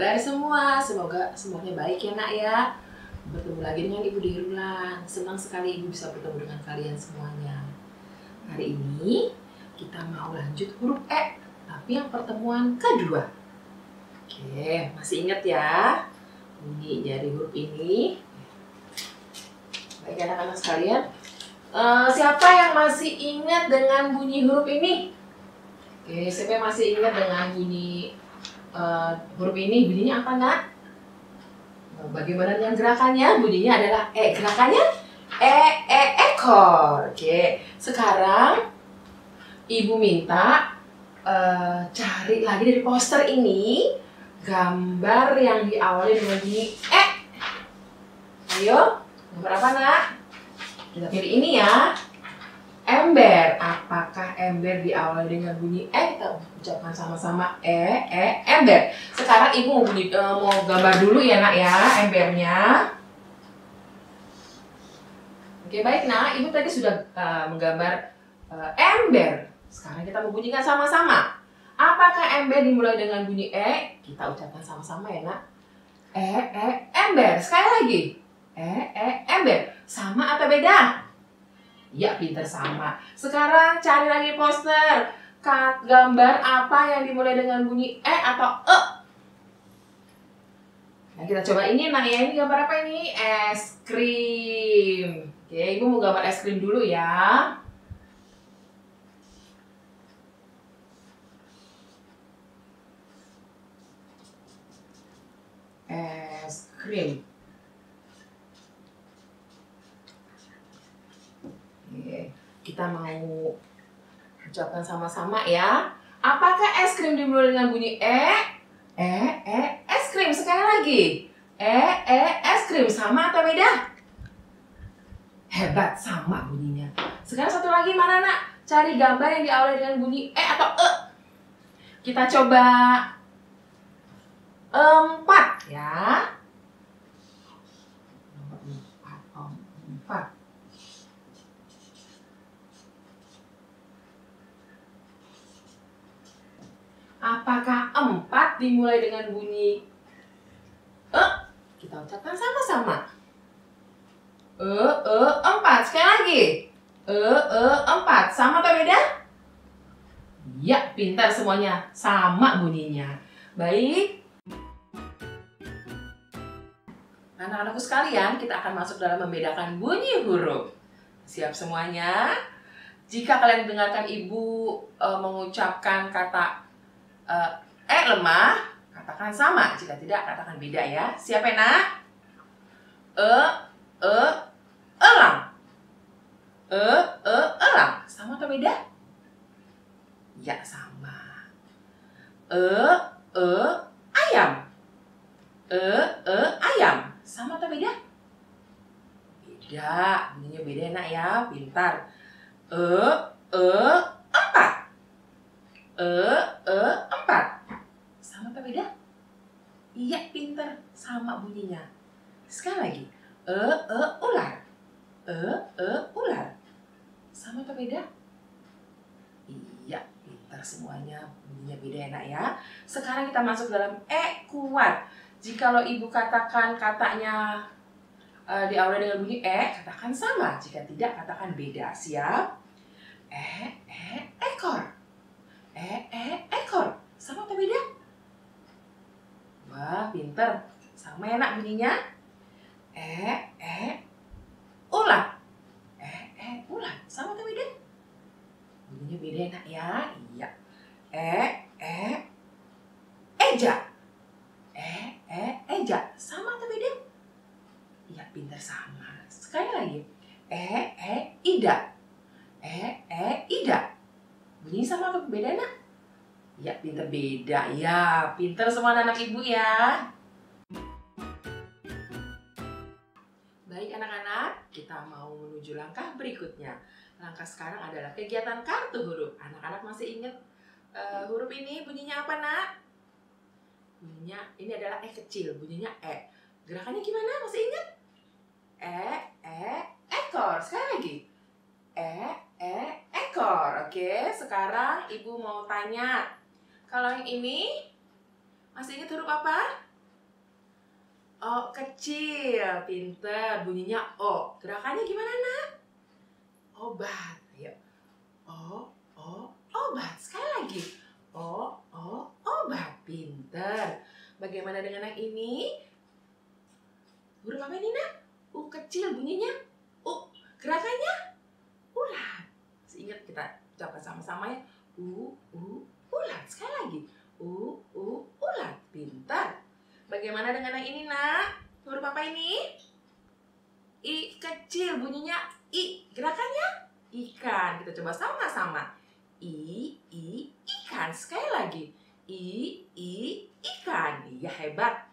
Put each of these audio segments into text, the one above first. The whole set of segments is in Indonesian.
Kabar semua? Semoga semuanya baik ya nak ya. Bertemu lagi dengan Ibu Dirulan. Senang sekali Ibu bisa bertemu dengan kalian semuanya. Hari ini kita mau lanjut huruf E, tapi yang pertemuan kedua. Oke, masih ingat ya bunyi dari huruf ini? Baik anak-anak sekalian, Eh, siapa yang masih ingat dengan bunyi huruf ini? Oke, siapa yang masih ingat dengan bunyi eh, huruf ini? Bunyinya apa, nak? Nah, Bagaimana dengan gerakannya? Bunyinya adalah E. Gerakannya E, E, ekor. Oke, sekarang Ibu minta eh, cari lagi dari poster ini gambar yang diawali dengan bunyi E. Ayo, gambar nak? Kita pilih ini ya. Ember. Apakah ember diawali dengan bunyi E? Kita ucapkan sama-sama E, E, ember. Sekarang ibu mau bunyi, eh, mau gambar dulu ya nak ya, embernya. Oke baik nak, ibu tadi sudah eh, menggambar eh, ember. Sekarang kita mau bunyikan sama-sama. Apakah ember dimulai dengan bunyi E? Kita ucapkan sama-sama ya nak. E, E, ember. Sekali lagi. E, E, ember. Sama atau beda? Ya, pinter sama. Sekarang cari lagi poster. Kat gambar apa yang dimulai dengan bunyi E atau E? Nah, kita coba ini, nah ya ini gambar apa ini? Es krim. Oke, ibu mau gambar es krim dulu ya. Es krim. Oke, kita mau ucapkan sama-sama ya. Apakah es krim dimulai dengan bunyi E? E, E, es krim. Sekali lagi. E, E, es krim. Sama atau beda? Hebat, sama bunyinya. Sekarang satu lagi mana nak? Cari gambar yang diawali dengan bunyi E atau E. Kita coba empat ya. Nomor empat, om, empat. Apakah empat dimulai dengan bunyi E? Kita ucapkan sama-sama. E, E, empat. Sekali lagi. E, E, empat. Sama atau beda? Ya, pintar semuanya. Sama bunyinya. Baik. Anak-anakku sekalian, kita akan masuk dalam membedakan bunyi huruf. Siap semuanya? Jika kalian dengarkan ibu eh, mengucapkan kata eh, E lemah, katakan sama. Jika tidak, katakan beda ya. Siapa nak? E, E, elang. E, E, elang. Sama atau beda? Ya, sama. E, E, ayam. E, E, ayam. Sama atau beda? Beda. Bunyinya beda nak ya. Pintar. E, E, empat. E, E, empat. Sama atau beda? Iya, pinter. Sama bunyinya. Sekali lagi. E, E, ular. E, E, ular. Sama atau beda? Iya, pinter semuanya. Bunyinya beda ya, nak ya. Sekarang kita masuk dalam E kuat. Jikalau ibu katakan katanya eh, diawali dengan bunyi E, katakan sama. Jika tidak, katakan beda. Siap? E, E. E, E, ekor. Sama atau beda? Wah, pinter. Sama ya nak bunyinya? E, E, ular. E, E, ular. Sama atau beda? Bunyinya beda ya nak ya? Iya. E, E, eja. E, E, eja. Sama atau beda? Iya, pinter sama. Sekali lagi. E, E, ida. E, E, ida. Bunyi sama atau beda nak? Ya, pinter beda. Ya, pinter semua anak ibu ya. Baik anak-anak, kita mau menuju langkah berikutnya. Langkah sekarang adalah kegiatan kartu huruf. Anak-anak masih ingat eh, huruf ini bunyinya apa nak? Bunyinya ini adalah E kecil, bunyinya E. Gerakannya gimana? Masih ingat? E, E, ekor. Sekali lagi. E, E, ekor. Oke, sekarang ibu mau tanya. Kalau yang ini masih ingat huruf apa? O kecil, pinter. Bunyinya O. Gerakannya gimana, nak? Obat. Ayo. O, O, obat. Sekali lagi. O, O, obat. Pinter. Bagaimana dengan yang ini? Huruf apa ini, nak? U kecil bunyinya. U. Gerakannya? Ulat. Ingat kita ucapkan sama-sama ya. U, U. U, U, ulat. Pintar. Bagaimana dengan yang ini, nak? Huruf apa ini? I kecil, bunyinya I. Gerakannya? Ikan. Kita coba sama-sama. I, I, ikan. Sekali lagi. I, I, ikan. Iya, hebat.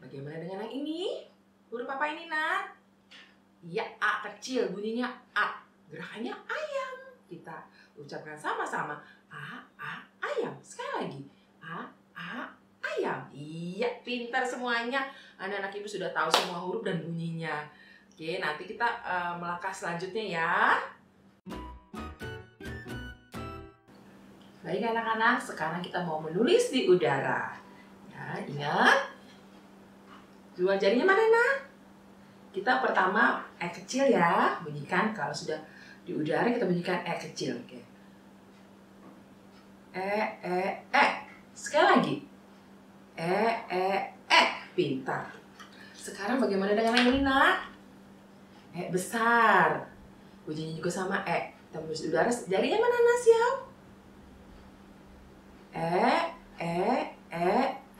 Bagaimana dengan yang ini? Huruf apa ini, nak? Ya, A kecil, bunyinya A. Gerakannya ayam. Kita ucapkan sama-sama. A, A, ayam. Sekali lagi. Ayam. Iya, pintar semuanya. Anak-anak ibu sudah tahu semua huruf dan bunyinya. Oke, nanti kita uh, melangkah selanjutnya ya. Baik anak-anak, sekarang kita mau menulis di udara. Ya, ingat. Dua jarinya mana, nak? Kita pertama E kecil ya, bunyikan kalau sudah di udara kita bunyikan E kecil. Oke. E, E, E. Sekali lagi. E, E, E. Pintar. Sekarang bagaimana dengan nak? E besar. Bunyinya juga sama E. Di udara. Jarinya mana, Nas, ya? E, E, E,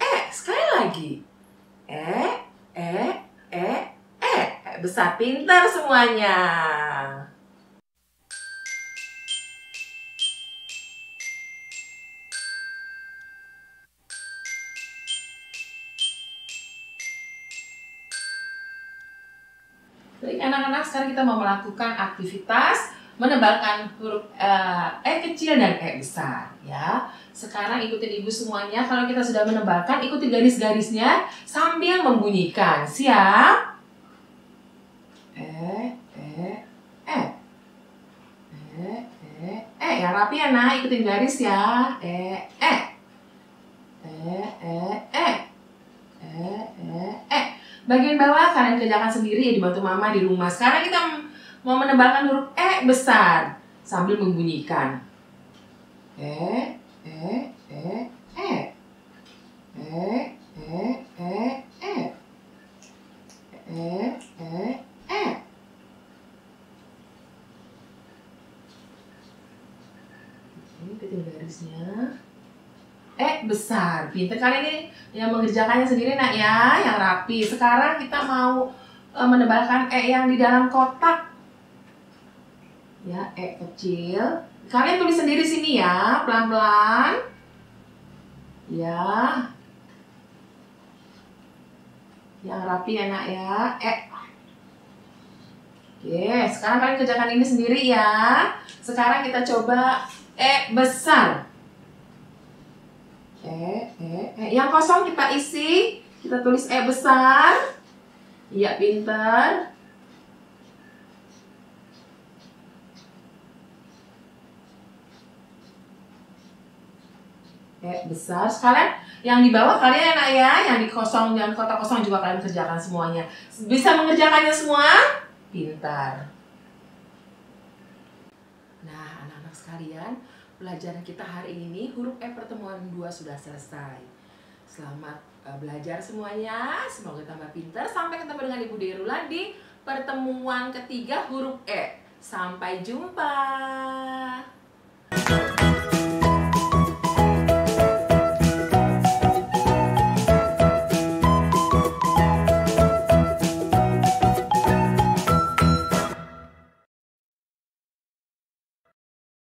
E. Sekali lagi. E, E, E, E. E besar. Pintar semuanya. Baik anak-anak, sekarang kita mau melakukan aktivitas menebalkan huruf uh, E kecil dan E besar ya. Sekarang ikutin ibu semuanya. Kalau kita sudah menebalkan, ikuti garis-garisnya sambil membunyikan. Siap? E, E, E. E, E, E. Yang rapi ya, nah. Ikutin garis ya. E, E. E, E, E. E, E, E. Bagian bawah kalian kerjakan sendiri ya dibantu mama di rumah. Sekarang kita mau menebalkan huruf E besar sambil membunyikan. E, E, E, E. E, E, E, E. E, E, E. Ini ikutin garisnya. E besar. Pinter kali ini yang mengerjakannya sendiri nak ya, yang rapi. Sekarang kita mau e, menebalkan E yang di dalam kotak. Ya, E kecil. Kalian tulis sendiri sini ya, pelan-pelan. Ya. Yang rapi ya nak ya. E. Oke, sekarang kalian kerjakan ini sendiri ya. Sekarang kita coba E besar. E, E, E. Yang kosong kita isi. Kita tulis E besar. Iya, pintar. E besar. Sekarang yang di bawah kalian enak ya. Yang di kosong dan kotak kosong juga kalian kerjakan semuanya. Bisa mengerjakannya semua? Pintar. Nah, anak-anak sekalian, pelajaran kita hari ini huruf E pertemuan 2 sudah selesai. Selamat uh, belajar semuanya, semoga tambah pintar. Sampai ketemu dengan Ibu Derula di pertemuan ketiga huruf E. Sampai jumpa.